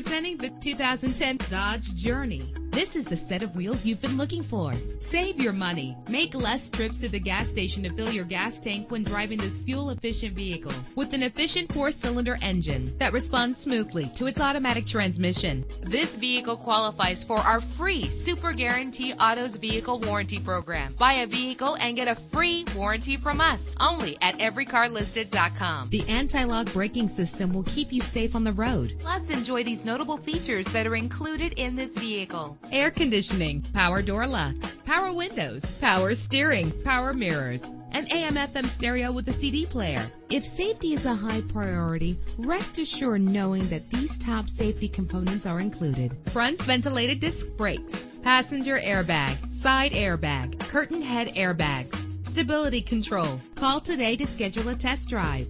Presenting the 2010 Dodge Journey. This is the set of wheels you've been looking for. Save your money. Make less trips to the gas station to fill your gas tank when driving this fuel efficient vehicle. With an efficient four cylinder engine that responds smoothly to its automatic transmission. This vehicle qualifies for our free Super Guarantee Autos Vehicle Warranty Program. Buy a vehicle and get a free warranty from us only at everycarlisted.com. The anti lock braking system will keep you safe on the road. Plus, enjoy these notable features that are included in this vehicle air conditioning, power door locks, power windows, power steering, power mirrors, an AM FM stereo with a CD player. If safety is a high priority, rest assured knowing that these top safety components are included. Front ventilated disc brakes, passenger airbag, side airbag, curtain head airbags, stability control. Call today to schedule a test drive.